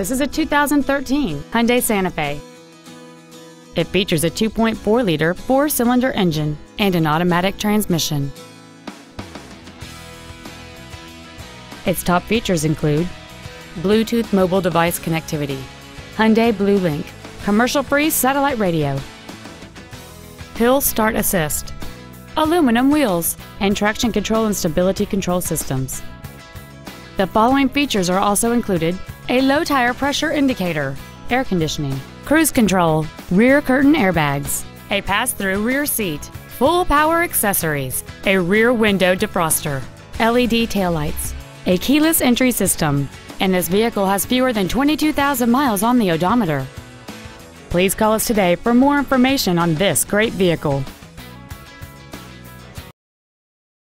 This is a 2013 Hyundai Santa Fe. It features a 2.4-liter four-cylinder engine and an automatic transmission. Its top features include Bluetooth mobile device connectivity, Hyundai Blue Link, commercial-free satellite radio, Hill Start Assist, aluminum wheels, and traction control and stability control systems. The following features are also included a low tire pressure indicator, air conditioning, cruise control, rear curtain airbags, a pass through rear seat, full power accessories, a rear window defroster, LED taillights, a keyless entry system, and this vehicle has fewer than 22,000 miles on the odometer. Please call us today for more information on this great vehicle.